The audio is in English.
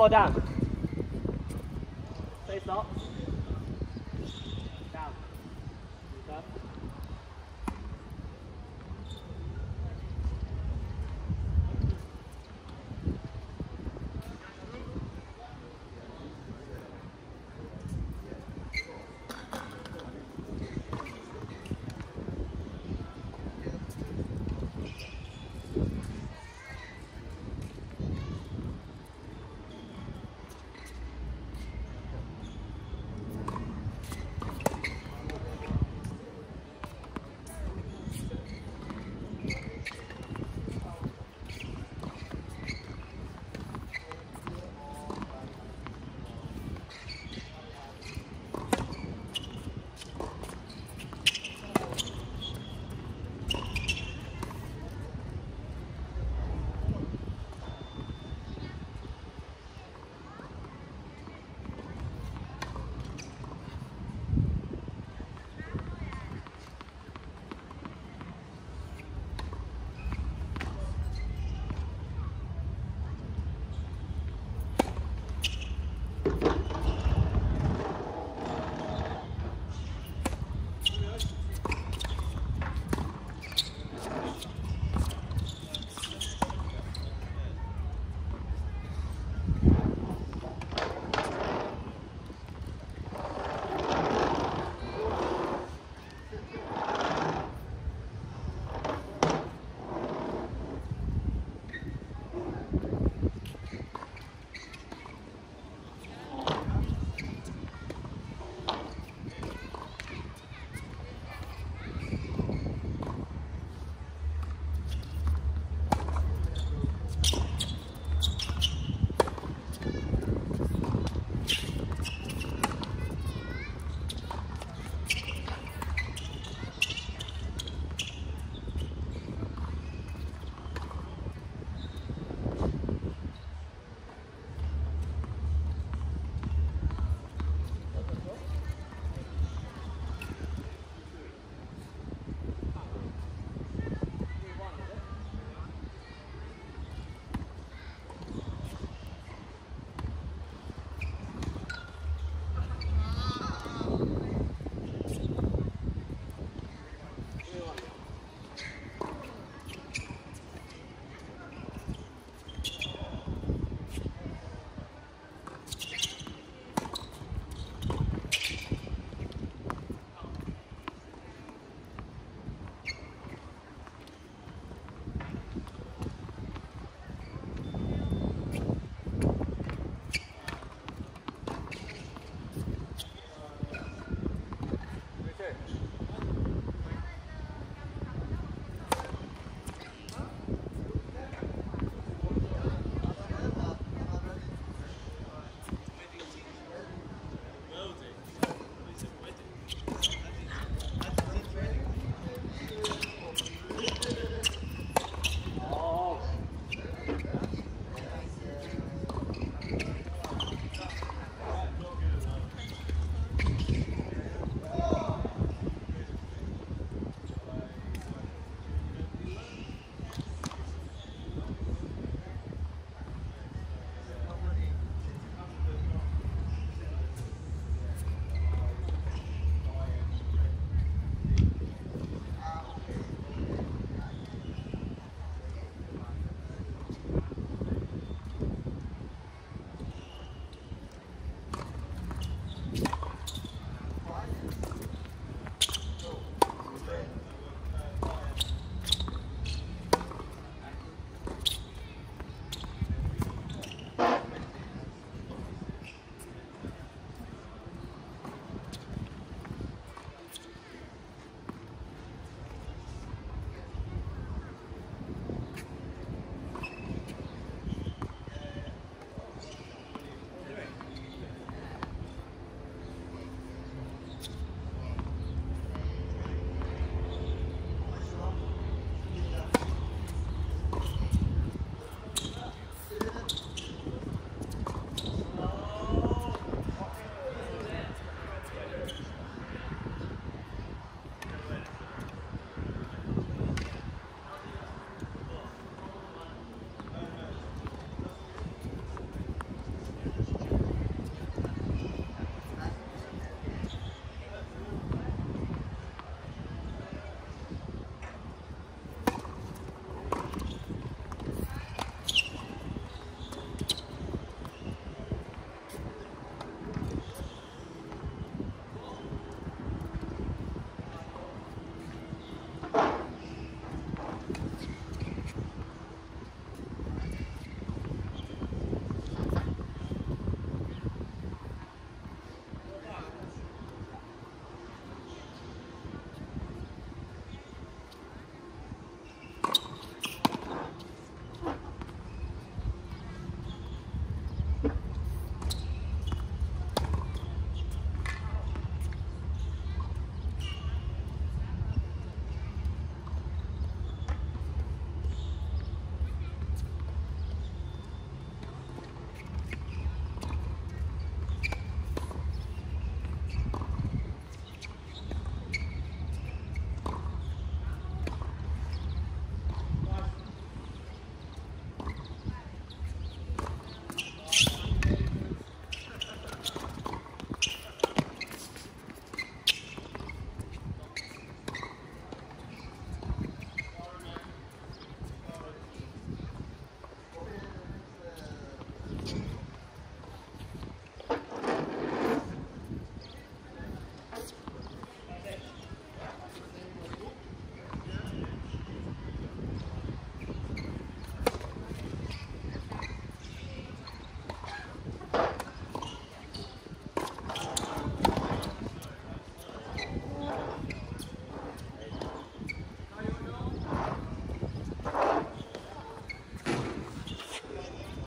elbow down. Stay soft.